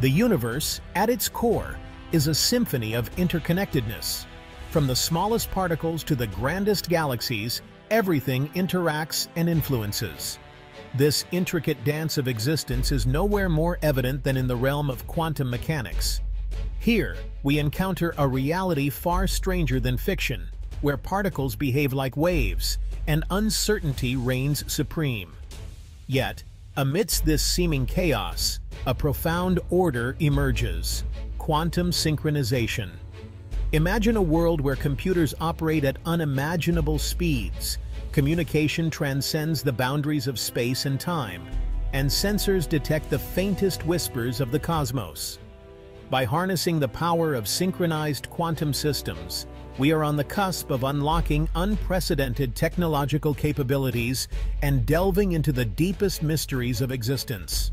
The universe, at its core, is a symphony of interconnectedness. From the smallest particles to the grandest galaxies, everything interacts and influences. This intricate dance of existence is nowhere more evident than in the realm of quantum mechanics. Here, we encounter a reality far stranger than fiction, where particles behave like waves, and uncertainty reigns supreme. Yet, amidst this seeming chaos, a profound order emerges, quantum synchronization. Imagine a world where computers operate at unimaginable speeds, communication transcends the boundaries of space and time, and sensors detect the faintest whispers of the cosmos. By harnessing the power of synchronized quantum systems, we are on the cusp of unlocking unprecedented technological capabilities and delving into the deepest mysteries of existence.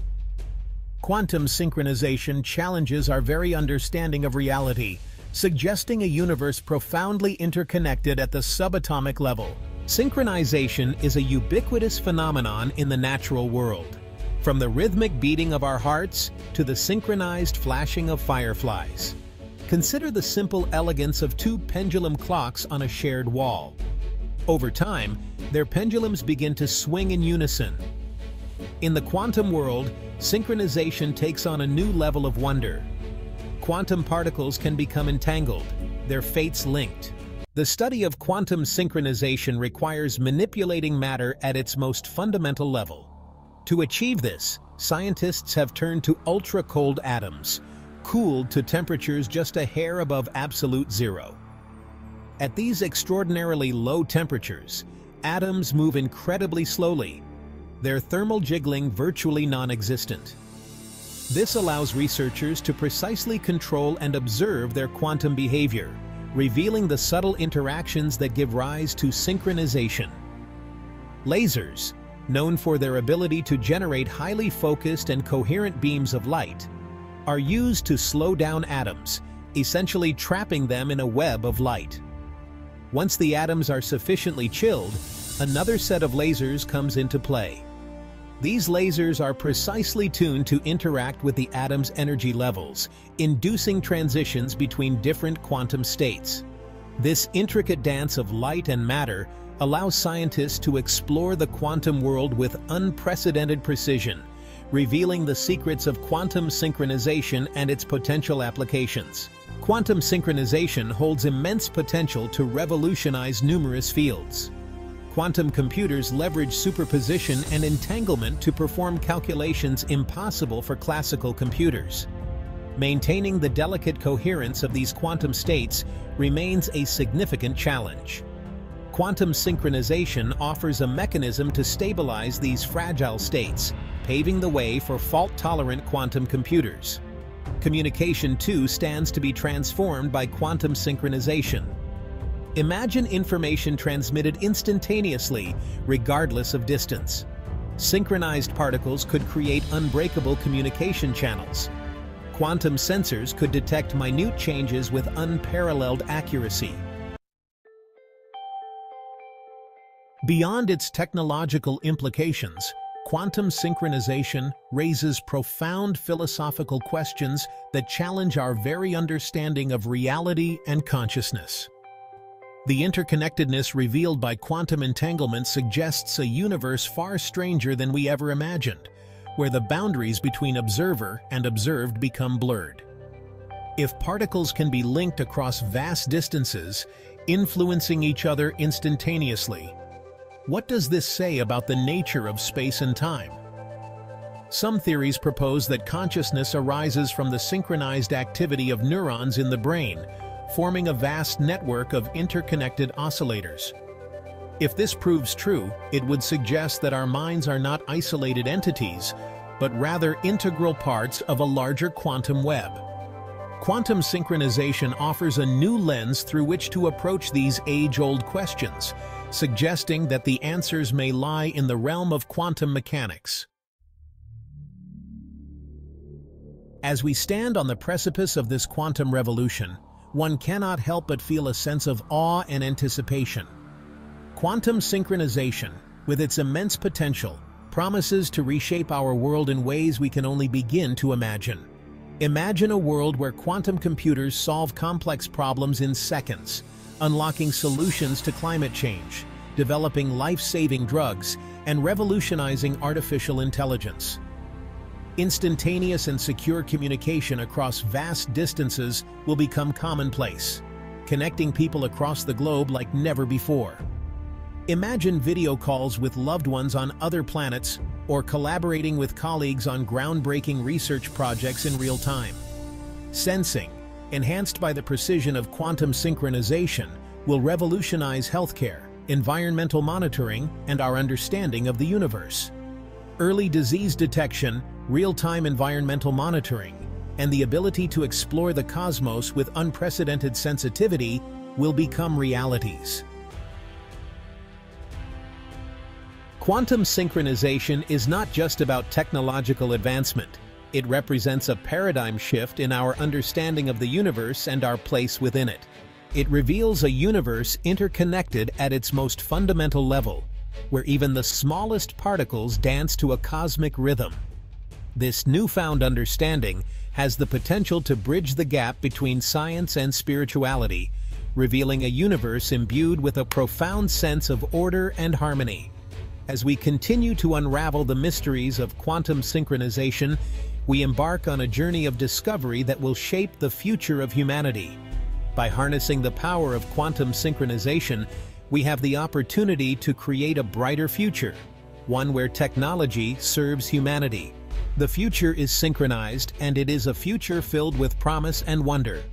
Quantum synchronization challenges our very understanding of reality, suggesting a universe profoundly interconnected at the subatomic level. Synchronization is a ubiquitous phenomenon in the natural world. From the rhythmic beating of our hearts to the synchronized flashing of fireflies. Consider the simple elegance of two pendulum clocks on a shared wall. Over time, their pendulums begin to swing in unison. In the quantum world, synchronization takes on a new level of wonder. Quantum particles can become entangled, their fates linked. The study of quantum synchronization requires manipulating matter at its most fundamental level. To achieve this, scientists have turned to ultra-cold atoms, cooled to temperatures just a hair above absolute zero. At these extraordinarily low temperatures, atoms move incredibly slowly, their thermal jiggling virtually non-existent. This allows researchers to precisely control and observe their quantum behavior, revealing the subtle interactions that give rise to synchronization. Lasers, known for their ability to generate highly focused and coherent beams of light, are used to slow down atoms, essentially trapping them in a web of light. Once the atoms are sufficiently chilled, another set of lasers comes into play. These lasers are precisely tuned to interact with the atom's energy levels, inducing transitions between different quantum states. This intricate dance of light and matter allows scientists to explore the quantum world with unprecedented precision, revealing the secrets of quantum synchronization and its potential applications. Quantum synchronization holds immense potential to revolutionize numerous fields. Quantum computers leverage superposition and entanglement to perform calculations impossible for classical computers. Maintaining the delicate coherence of these quantum states remains a significant challenge. Quantum synchronization offers a mechanism to stabilize these fragile states, paving the way for fault-tolerant quantum computers. Communication, too, stands to be transformed by quantum synchronization. Imagine information transmitted instantaneously, regardless of distance. Synchronized particles could create unbreakable communication channels. Quantum sensors could detect minute changes with unparalleled accuracy. Beyond its technological implications, quantum synchronization raises profound philosophical questions that challenge our very understanding of reality and consciousness. The interconnectedness revealed by quantum entanglement suggests a universe far stranger than we ever imagined, where the boundaries between observer and observed become blurred. If particles can be linked across vast distances, influencing each other instantaneously, what does this say about the nature of space and time? Some theories propose that consciousness arises from the synchronized activity of neurons in the brain, forming a vast network of interconnected oscillators. If this proves true, it would suggest that our minds are not isolated entities, but rather integral parts of a larger quantum web. Quantum synchronization offers a new lens through which to approach these age-old questions, suggesting that the answers may lie in the realm of quantum mechanics. As we stand on the precipice of this quantum revolution, one cannot help but feel a sense of awe and anticipation. Quantum synchronization, with its immense potential, promises to reshape our world in ways we can only begin to imagine. Imagine a world where quantum computers solve complex problems in seconds, unlocking solutions to climate change, developing life-saving drugs, and revolutionizing artificial intelligence. Instantaneous and secure communication across vast distances will become commonplace, connecting people across the globe like never before. Imagine video calls with loved ones on other planets or collaborating with colleagues on groundbreaking research projects in real time. Sensing, enhanced by the precision of quantum synchronization, will revolutionize healthcare, environmental monitoring, and our understanding of the universe. Early disease detection real-time environmental monitoring, and the ability to explore the cosmos with unprecedented sensitivity will become realities. Quantum synchronization is not just about technological advancement. It represents a paradigm shift in our understanding of the universe and our place within it. It reveals a universe interconnected at its most fundamental level, where even the smallest particles dance to a cosmic rhythm. This newfound understanding has the potential to bridge the gap between science and spirituality, revealing a universe imbued with a profound sense of order and harmony. As we continue to unravel the mysteries of quantum synchronization, we embark on a journey of discovery that will shape the future of humanity. By harnessing the power of quantum synchronization, we have the opportunity to create a brighter future, one where technology serves humanity. The future is synchronized, and it is a future filled with promise and wonder.